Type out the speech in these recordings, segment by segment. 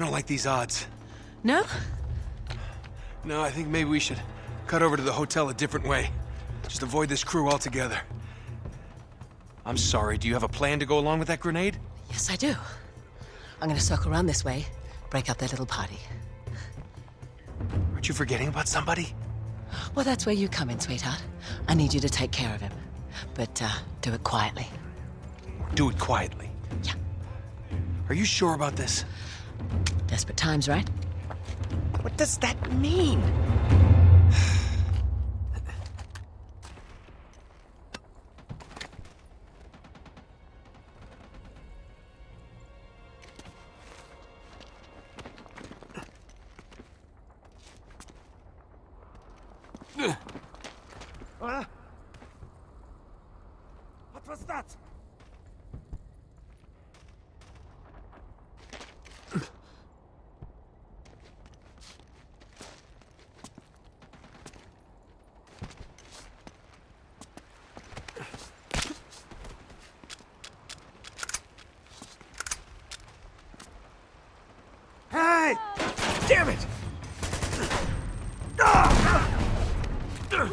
don't like these odds. No? No, I think maybe we should cut over to the hotel a different way. Just avoid this crew altogether. I'm sorry, do you have a plan to go along with that grenade? Yes, I do. I'm gonna circle around this way, break up their little party. Aren't you forgetting about somebody? Well, that's where you come in, sweetheart. I need you to take care of him. But, uh, do it quietly. Do it quietly. Yeah. Are you sure about this? Desperate times, right? What does that mean? What ah was that? Hey! Damn it! Get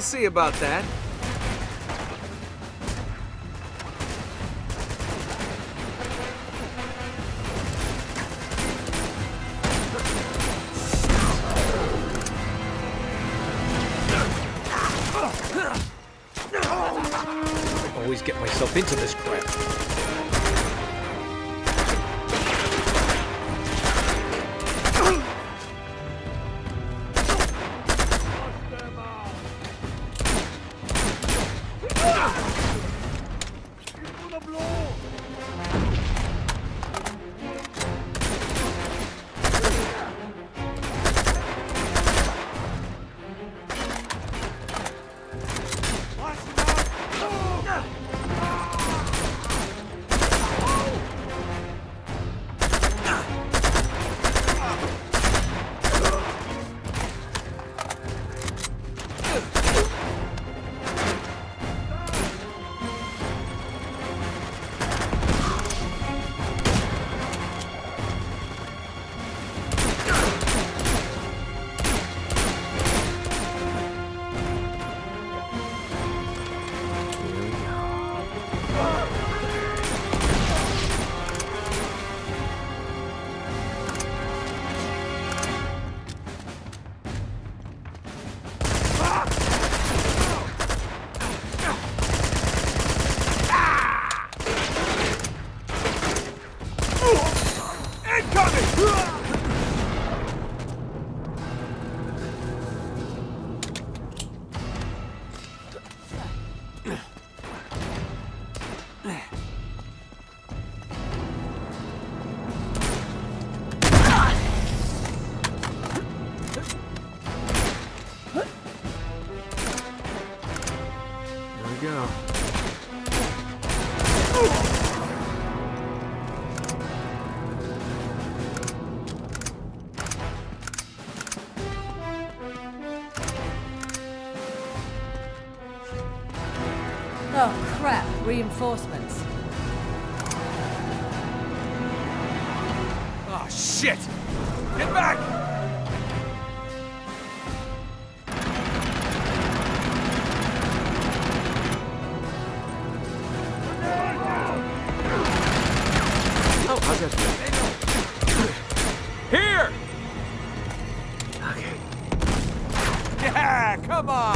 We'll see about that. Always get myself into this crap. Oh, crap. Reinforcements. Oh, shit! Get back! Feel? Here! Okay. Yeah, come on!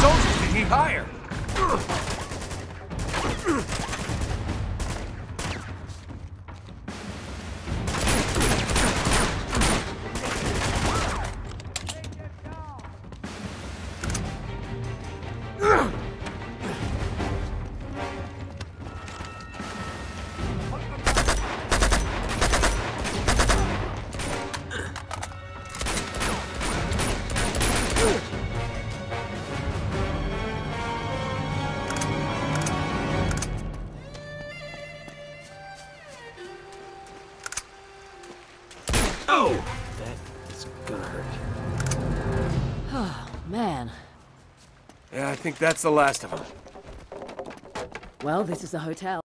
Soldiers did he hire? Oh, I think that's the last of them. Well, this is a hotel.